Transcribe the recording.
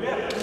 Yeah.